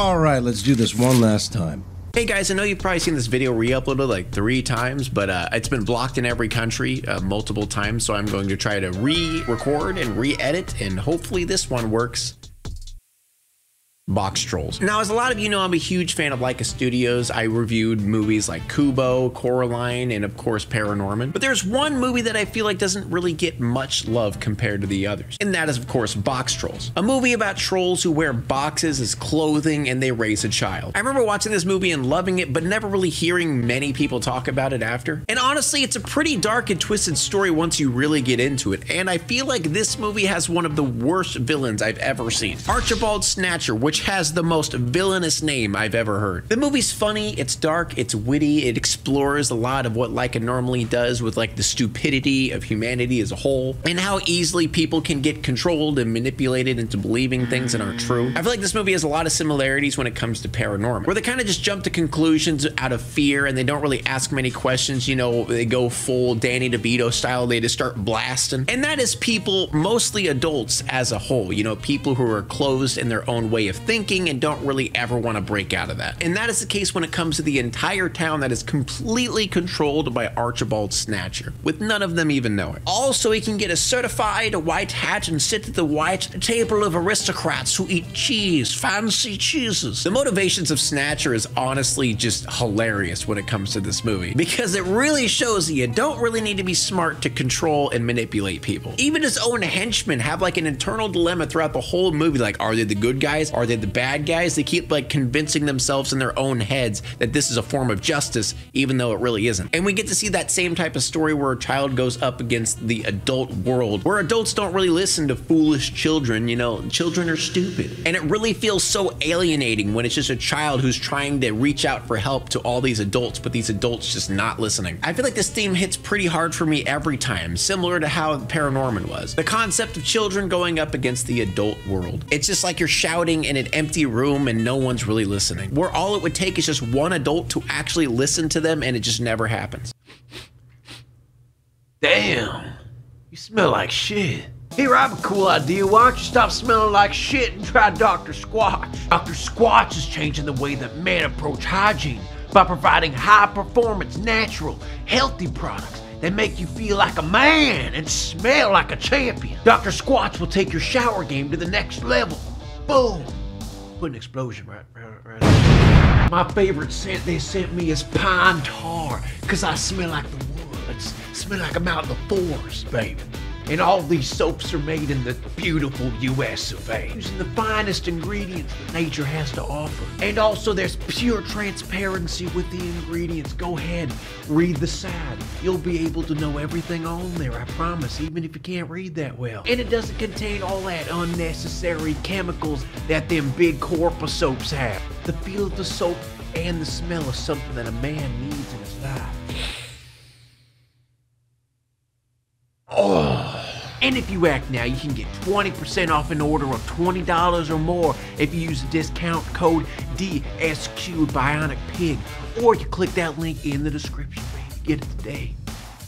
All right, let's do this one last time. Hey guys, I know you've probably seen this video re-uploaded like three times, but uh, it's been blocked in every country uh, multiple times, so I'm going to try to re-record and re-edit, and hopefully this one works box trolls. Now, as a lot of you know, I'm a huge fan of Laika Studios. I reviewed movies like Kubo, Coraline, and of course Paranorman. But there's one movie that I feel like doesn't really get much love compared to the others, and that is of course Boxtrolls, a movie about trolls who wear boxes as clothing and they raise a child. I remember watching this movie and loving it, but never really hearing many people talk about it after. And honestly, it's a pretty dark and twisted story once you really get into it, and I feel like this movie has one of the worst villains I've ever seen. Archibald Snatcher, which has the most villainous name I've ever heard. The movie's funny, it's dark, it's witty, it explores a lot of what Laika normally does with like the stupidity of humanity as a whole, and how easily people can get controlled and manipulated into believing things that aren't true. I feel like this movie has a lot of similarities when it comes to ParaNorman, where they kind of just jump to conclusions out of fear and they don't really ask many questions. You know, they go full Danny DeVito style, they just start blasting. And that is people, mostly adults as a whole, you know, people who are closed in their own way of thinking and don't really ever want to break out of that. And that is the case when it comes to the entire town that is completely controlled by Archibald Snatcher, with none of them even knowing. Also, he can get a certified white hat and sit at the white table of aristocrats who eat cheese, fancy cheeses. The motivations of Snatcher is honestly just hilarious when it comes to this movie because it really shows that you don't really need to be smart to control and manipulate people. Even his own henchmen have like an internal dilemma throughout the whole movie like, are they the good guys? Are they the bad guys? They keep like convincing themselves in their own heads that this is a form of justice, even though it really isn't. And we get to see that same type of story where a child goes up against the adult world, where adults don't really listen to foolish children. You know, children are stupid. And it really feels so alienating when it's just a child who's trying to reach out for help to all these adults, but these adults just not listening. I feel like this theme hits pretty hard for me every time, similar to how Paranorman was. The concept of children going up against the adult world. It's just like you're shouting in an empty room and no one's really listening. Where all it would take is just one adult to actually listen to them and it just never happens. Damn, you smell like shit. Here, I have a cool idea. Why don't you stop smelling like shit and try Dr. Squatch? Dr. Squatch is changing the way that men approach hygiene by providing high performance, natural, healthy products that make you feel like a man and smell like a champion. Dr. Squatch will take your shower game to the next level. Boom. Put an explosion right, right, right. My favorite scent they sent me is pine tar, because I smell like the woods. Smell like I'm out in the forest, baby. And all these soaps are made in the beautiful US of A, using the finest ingredients that nature has to offer. And also there's pure transparency with the ingredients. Go ahead, read the side. You'll be able to know everything on there, I promise, even if you can't read that well. And it doesn't contain all that unnecessary chemicals that them big corpus soaps have. The feel of the soap and the smell is something that a man needs in his life. And if you act now, you can get 20% off an order of $20 or more if you use the discount code DSQ Bionic Pig. Or you click that link in the description. Get it today.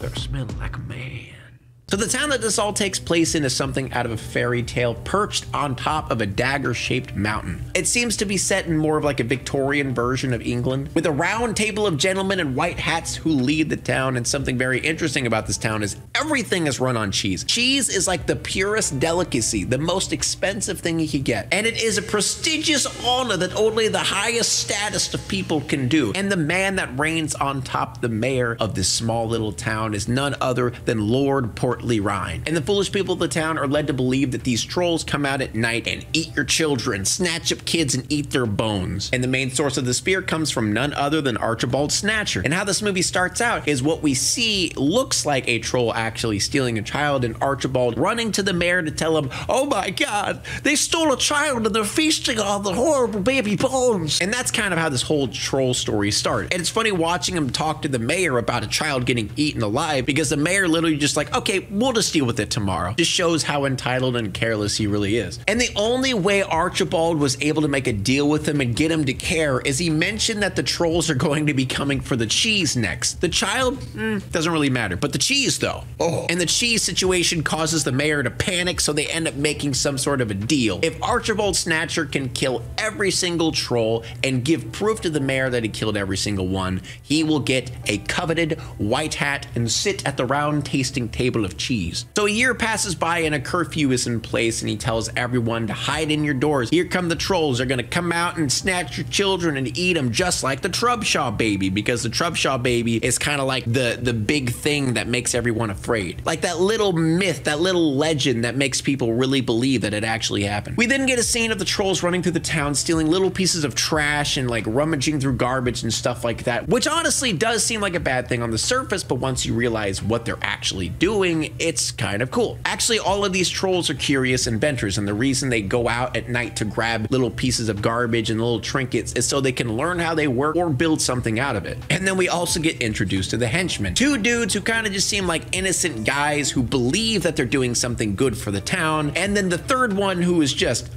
Better smelling like a man. So the town that this all takes place in is something out of a fairy tale perched on top of a dagger-shaped mountain. It seems to be set in more of like a Victorian version of England, with a round table of gentlemen in white hats who lead the town, and something very interesting about this town is everything is run on cheese. Cheese is like the purest delicacy, the most expensive thing you could get, and it is a prestigious honor that only the highest status of people can do. And the man that reigns on top, the mayor of this small little town, is none other than Lord Port Portley-Rind. And the foolish people of the town are led to believe that these trolls come out at night and eat your children, snatch up kids, and eat their bones. And the main source of the spear comes from none other than Archibald Snatcher. And how this movie starts out is what we see looks like a troll actually stealing a child, and Archibald running to the mayor to tell him, Oh my god, they stole a child and they're feasting on the horrible baby bones. And that's kind of how this whole troll story started. And it's funny watching him talk to the mayor about a child getting eaten alive because the mayor literally just like, okay, okay, we'll just deal with it tomorrow. Just shows how entitled and careless he really is. And the only way Archibald was able to make a deal with him and get him to care is he mentioned that the trolls are going to be coming for the cheese next. The child mm, doesn't really matter, but the cheese though. Oh. And the cheese situation causes the mayor to panic, so they end up making some sort of a deal. If Archibald Snatcher can kill every single troll and give proof to the mayor that he killed every single one, he will get a coveted white hat and sit at the round tasting table of cheese. So a year passes by and a curfew is in place, and he tells everyone to hide in your doors. Here come the trolls. They're gonna come out and snatch your children and eat them just like the Trubshaw baby, because the Trubshaw baby is kind of like the, the big thing that makes everyone afraid. Like that little myth, that little legend that makes people really believe that it actually happened. We then get a scene of the trolls running through the town, stealing little pieces of trash and like rummaging through garbage and stuff like that, which honestly does seem like a bad thing on the surface, but once you realize what they're actually doing, it's kind of cool. Actually, all of these trolls are curious inventors, and the reason they go out at night to grab little pieces of garbage and little trinkets is so they can learn how they work or build something out of it. And then we also get introduced to the henchmen. Two dudes who kind of just seem like innocent guys who believe that they're doing something good for the town. And then the third one who is just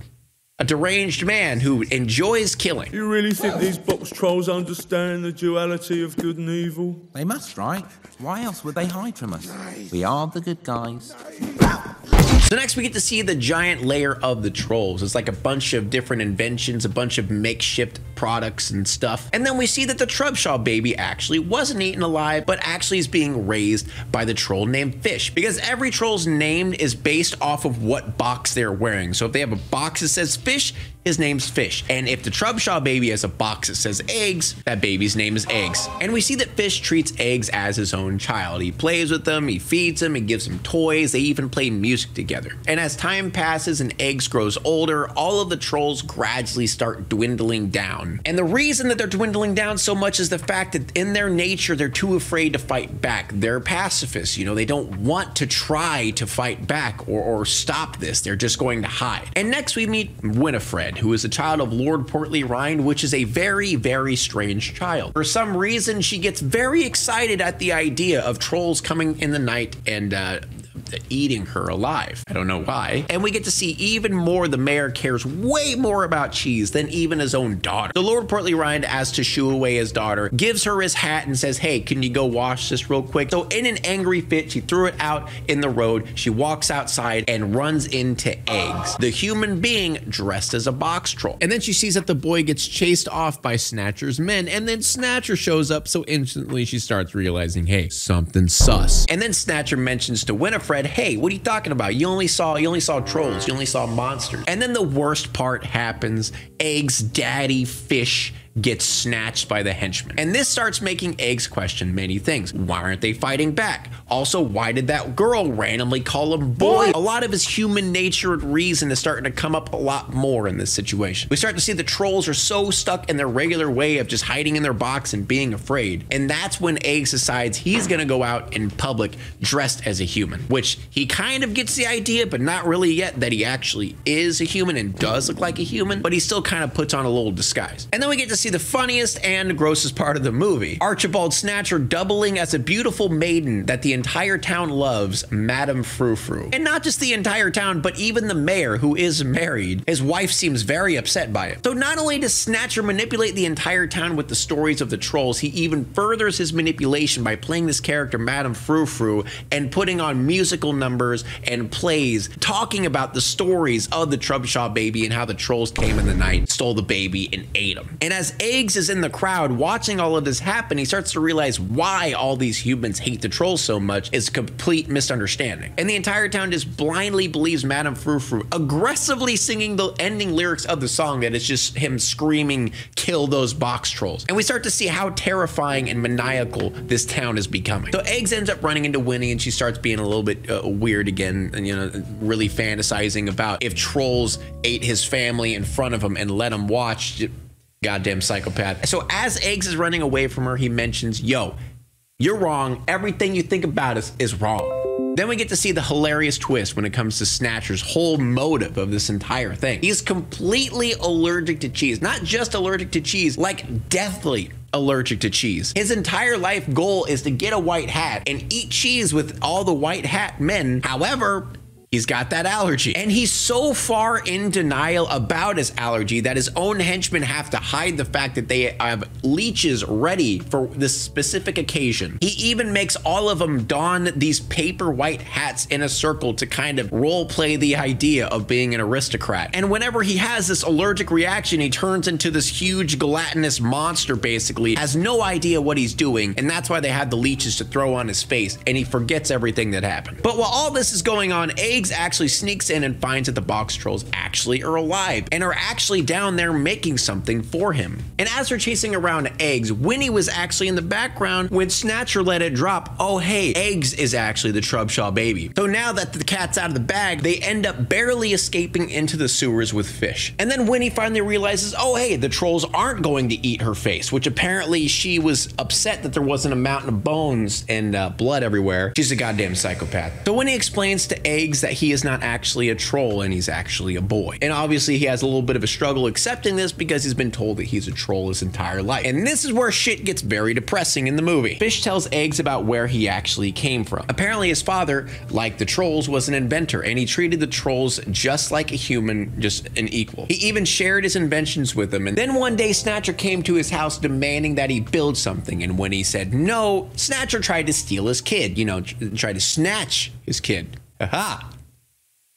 a deranged man who enjoys killing. You really think these box trolls understand the duality of good and evil? They must, right? Why else would they hide from us? We are the good guys. So next we get to see the giant layer of the trolls. It's like a bunch of different inventions, a bunch of makeshift products and stuff. And then we see that the Trubshaw baby actually wasn't eaten alive, but actually is being raised by the troll named Fish. Because every troll's name is based off of what box they're wearing. So if they have a box that says fish, his name's Fish. And if the Trubshaw baby has a box that says eggs, that baby's name is Eggs. And we see that Fish treats Eggs as his own child. He plays with them, he feeds them, he gives him toys, they even play music together. And as time passes and Eggs grows older, all of the trolls gradually start dwindling down. And the reason that they're dwindling down so much is the fact that in their nature, they're too afraid to fight back. They're pacifists, you know, they don't want to try to fight back or, or stop this. They're just going to hide. And next we meet Winifred, who is a child of Lord Portley-Rind, which is a very, very strange child. For some reason, she gets very excited at the idea of trolls coming in the night and uh, eating her alive. I don't know why. And we get to see even more the mayor cares way more about cheese than even his own daughter. The Lord Portley-Rind asks to shoo away his daughter, gives her his hat and says, hey, can you go wash this real quick? So in an angry fit, she threw it out in the road. She walks outside and runs into Eggs, the human being dressed as a box troll. And then she sees that the boy gets chased off by Snatcher's men, and then Snatcher shows up, so instantly she starts realizing, hey, something sus. And then Snatcher mentions to Winifred, hey, what are you talking about? You only saw you only saw trolls, you only saw monsters. And then the worst part happens. Eggs daddy fish gets snatched by the henchmen. And this starts making Eggs question many things. Why aren't they fighting back? Also, why did that girl randomly call him boy? A lot of his human nature and reason is starting to come up a lot more in this situation. We start to see the trolls are so stuck in their regular way of just hiding in their box and being afraid. And that's when Eggs decides he's gonna go out in public dressed as a human, which he kind of gets the idea, but not really yet that he actually is a human and does look like a human, but he still kind of puts on a little disguise. And then we get to see the funniest and grossest part of the movie. Archibald Snatcher doubling as a beautiful maiden that the entire town loves, Madame Frou Frou. And not just the entire town, but even the mayor, who is married. His wife seems very upset by it. So not only does Snatcher manipulate the entire town with the stories of the trolls, he even furthers his manipulation by playing this character, Madame Frou Frou, and putting on musical numbers and plays, talking about the stories of the Trubshaw baby and how the trolls came in the night, stole the baby, and ate him. And as Eggs is in the crowd watching all of this happen, he starts to realize why all these humans hate the trolls so much is complete misunderstanding. And the entire town just blindly believes Madame Frou Frou aggressively singing the ending lyrics of the song that it's just him screaming, kill those box trolls. And we start to see how terrifying and maniacal this town is becoming. So Eggs ends up running into Winnie and she starts being a little bit uh, weird again, and you know, really fantasizing about if trolls ate his family in front of him and let him watch. Goddamn psychopath. So as Eggs is running away from her, he mentions, yo, you're wrong. Everything you think about us is wrong. Then we get to see the hilarious twist when it comes to Snatcher's whole motive of this entire thing. He's completely allergic to cheese. Not just allergic to cheese, like deathly allergic to cheese. His entire life goal is to get a white hat and eat cheese with all the white hat men. However, He's got that allergy. And he's so far in denial about his allergy that his own henchmen have to hide the fact that they have leeches ready for this specific occasion. He even makes all of them don these paper white hats in a circle to kind of role play the idea of being an aristocrat. And whenever he has this allergic reaction, he turns into this huge gelatinous monster basically, has no idea what he's doing. And that's why they had the leeches to throw on his face and he forgets everything that happened. But while all this is going on, Eggs actually sneaks in and finds that the box trolls actually are alive and are actually down there making something for him. And as they're chasing around Eggs, Winnie was actually in the background when Snatcher let it drop. Oh, hey, Eggs is actually the Trubshaw baby. So now that the cat's out of the bag, they end up barely escaping into the sewers with fish. And then Winnie finally realizes, oh, hey, the trolls aren't going to eat her face, which apparently she was upset that there wasn't a mountain of bones and uh, blood everywhere. She's a goddamn psychopath. So Winnie explains to Eggs that he is not actually a troll and he's actually a boy. And obviously he has a little bit of a struggle accepting this because he's been told that he's a troll his entire life. And this is where shit gets very depressing in the movie. Fish tells Eggs about where he actually came from. Apparently his father, like the trolls, was an inventor and he treated the trolls just like a human, just an equal. He even shared his inventions with them. And then one day Snatcher came to his house demanding that he build something. And when he said no, Snatcher tried to steal his kid, you know, tried to snatch his kid. Aha!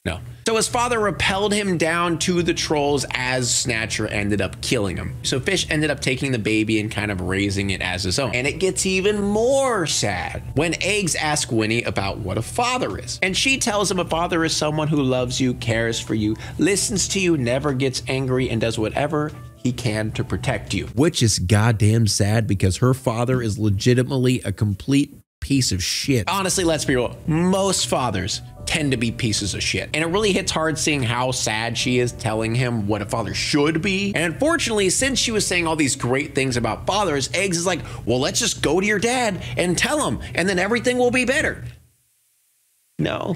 No. So his father repelled him down to the trolls as Snatcher ended up killing him. So Fish ended up taking the baby and kind of raising it as his own. And it gets even more sad when Eggs ask Winnie about what a father is. And she tells him a father is someone who loves you, cares for you, listens to you, never gets angry, and does whatever he can to protect you. Which is goddamn sad because her father is legitimately a complete piece of shit. Honestly, let's be real. Most fathers tend to be pieces of shit. And it really hits hard seeing how sad she is telling him what a father should be. And unfortunately, since she was saying all these great things about fathers, Eggs is like, well, let's just go to your dad and tell him, and then everything will be better. No.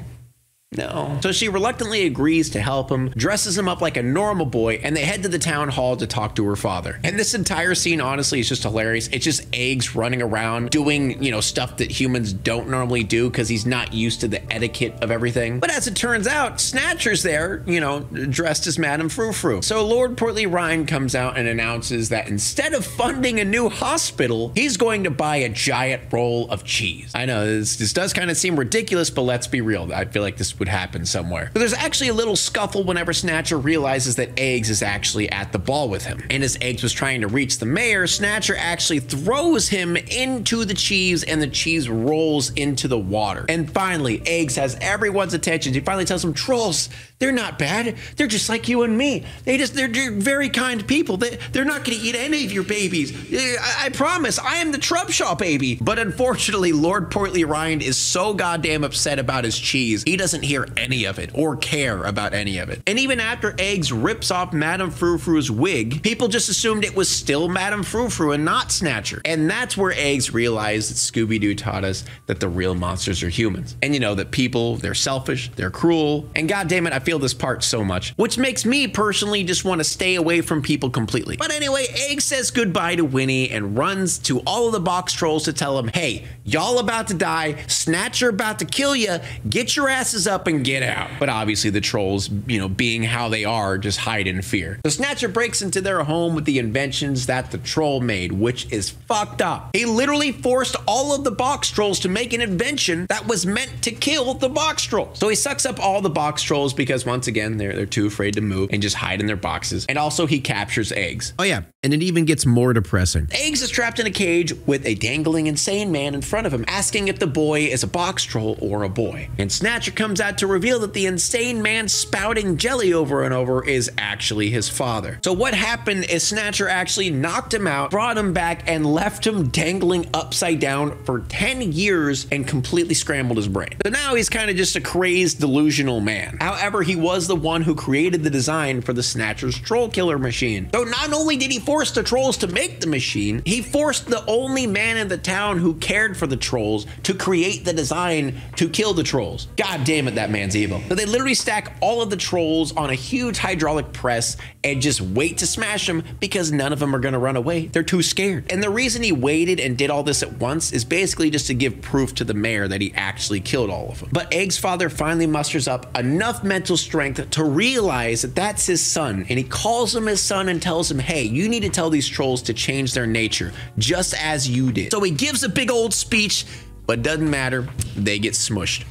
No. So she reluctantly agrees to help him, dresses him up like a normal boy, and they head to the town hall to talk to her father. And this entire scene, honestly, is just hilarious. It's just eggs running around doing, you know, stuff that humans don't normally do because he's not used to the etiquette of everything. But as it turns out, Snatcher's there, you know, dressed as Madame Frou Frou. So Lord Portley-Rind comes out and announces that instead of funding a new hospital, he's going to buy a giant roll of cheese. I know this, this does kind of seem ridiculous, but let's be real. I feel like this would happen somewhere. But there's actually a little scuffle whenever Snatcher realizes that Eggs is actually at the ball with him. And as Eggs was trying to reach the mayor, Snatcher actually throws him into the cheese and the cheese rolls into the water. And finally, Eggs has everyone's attention. He finally tells them, trolls, they're not bad. They're just like you and me. They just, they're, very kind people. They, they're not going to eat any of your babies. I, I promise, I am the Trubshaw baby. But unfortunately, Lord Portley-Rind is so goddamn upset about his cheese, he doesn't hear any of it or care about any of it. And even after Eggs rips off Madame Frou Frou's wig, people just assumed it was still Madame Frou Frou and not Snatcher. And that's where Eggs realized that Scooby Doo taught us that the real monsters are humans. And you know, that people, they're selfish, they're cruel, and goddamn it, I feel this part so much, which makes me personally just want to stay away from people completely. But anyway, Egg says goodbye to Winnie and runs to all of the box trolls to tell them, hey, y'all about to die, Snatcher about to kill you, get your asses up and get out. But obviously the trolls, you know, being how they are, just hide in fear. The Snatcher breaks into their home with the inventions that the troll made, which is fucked up. He literally forced all of the box trolls to make an invention that was meant to kill the box trolls. So he sucks up all the box trolls because once again, they're, they're too afraid to move and just hide in their boxes. And also he captures eggs. Oh, yeah. And it even gets more depressing. Eggs is trapped in a cage with a dangling insane man in front of him, asking if the boy is a box troll or a boy. And Snatcher comes out to reveal that the insane man spouting jelly over and over is actually his father. So what happened is Snatcher actually knocked him out, brought him back, and left him dangling upside down for 10 years and completely scrambled his brain. So now he's kind of just a crazed, delusional man. However, he was the one who created the design for the Snatcher's troll killer machine. So not only did he force the trolls to make the machine, he forced the only man in the town who cared for the trolls to create the design to kill the trolls. God damn it, that man's evil. So they literally stack all of the trolls on a huge hydraulic press and just wait to smash them because none of them are gonna run away. They're too scared. And the reason he waited and did all this at once is basically just to give proof to the mayor that he actually killed all of them. But Egg's father finally musters up enough mental strength to realize that that's his son. And he calls him his son and tells him, hey, you need to tell these trolls to change their nature, just as you did. So he gives a big old speech but doesn't matter, they get smushed.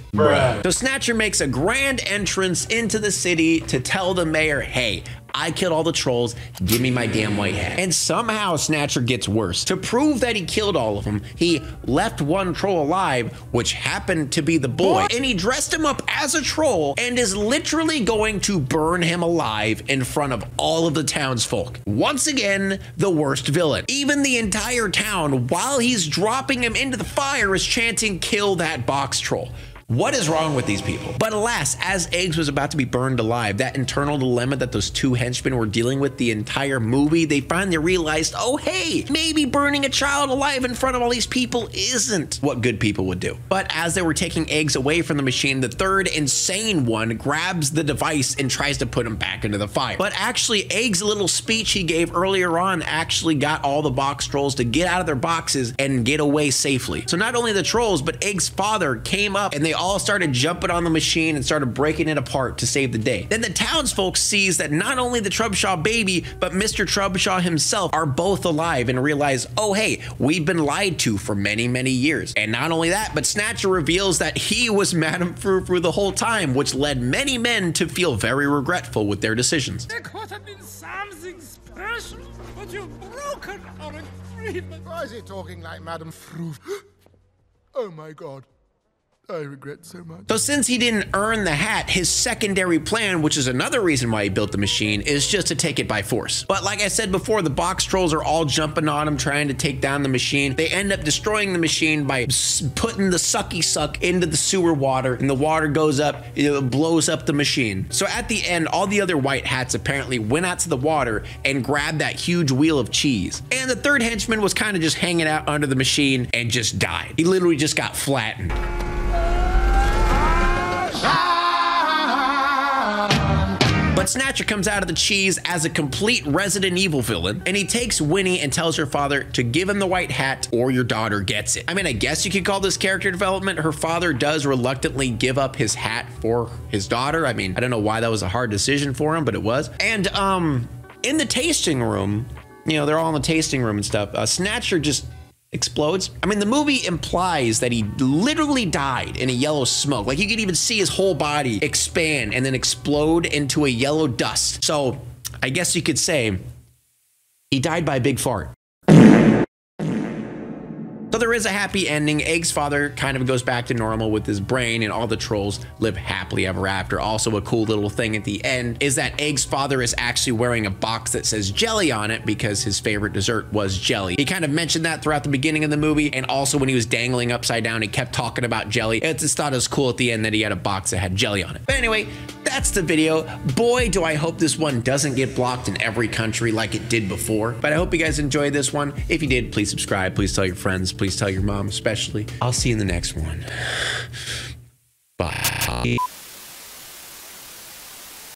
So Snatcher makes a grand entrance into the city to tell the mayor, hey, I killed all the trolls. Give me my damn white hat. And somehow Snatcher gets worse. To prove that he killed all of them, he left one troll alive, which happened to be the boy, and he dressed him up as a troll and is literally going to burn him alive in front of all of the townsfolk. Once again, the worst villain. Even the entire town, while he's dropping him into the fire, is chanting, kill that box troll. What is wrong with these people? But alas, as Eggs was about to be burned alive, that internal dilemma that those two henchmen were dealing with the entire movie, they finally realized, oh hey, maybe burning a child alive in front of all these people isn't what good people would do. But as they were taking Eggs away from the machine, the third insane one grabs the device and tries to put him back into the fire. But actually, Eggs' little speech he gave earlier on actually got all the box trolls to get out of their boxes and get away safely. So not only the trolls, but Eggs' father came up and they all started jumping on the machine and started breaking it apart to save the day. Then the townsfolk sees that not only the Trubshaw baby, but Mr. Trubshaw himself are both alive and realize, oh hey, we've been lied to for many, many years. And not only that, but Snatcher reveals that he was Madame Frou Frou the whole time, which led many men to feel very regretful with their decisions. There could have been something special, but you've broken our agreement. Why is he talking like Madame Frou? oh my god. I regret so much. So since he didn't earn the hat, his secondary plan, which is another reason why he built the machine, is just to take it by force. But like I said before, the box trolls are all jumping on him, trying to take down the machine. They end up destroying the machine by putting the sucky suck into the sewer water, and the water goes up, it blows up the machine. So at the end, all the other white hats apparently went out to the water and grabbed that huge wheel of cheese. And the third henchman was kind of just hanging out under the machine and just died. He literally just got flattened. But Snatcher comes out of the cheese as a complete Resident Evil villain, and he takes Winnie and tells her father to give him the white hat or your daughter gets it. I mean, I guess you could call this character development. Her father does reluctantly give up his hat for his daughter. I mean, I don't know why that was a hard decision for him, but it was. And um, in the tasting room, you know, they're all in the tasting room and stuff. Uh, Snatcher just explodes. I mean, the movie implies that he literally died in a yellow smoke. Like you could even see his whole body expand and then explode into a yellow dust. So I guess you could say he died by a big fart. So there is a happy ending. Egg's father kind of goes back to normal with his brain, and all the trolls live happily ever after. Also, a cool little thing at the end is that Egg's father is actually wearing a box that says jelly on it because his favorite dessert was jelly. He kind of mentioned that throughout the beginning of the movie, and also when he was dangling upside down, he kept talking about jelly. It's just thought it was cool at the end that he had a box that had jelly on it. But anyway, that's the video. Boy, do I hope this one doesn't get blocked in every country like it did before. But I hope you guys enjoyed this one. If you did, please subscribe. Please tell your friends. Please tell your mom, especially. I'll see you in the next one. Bye.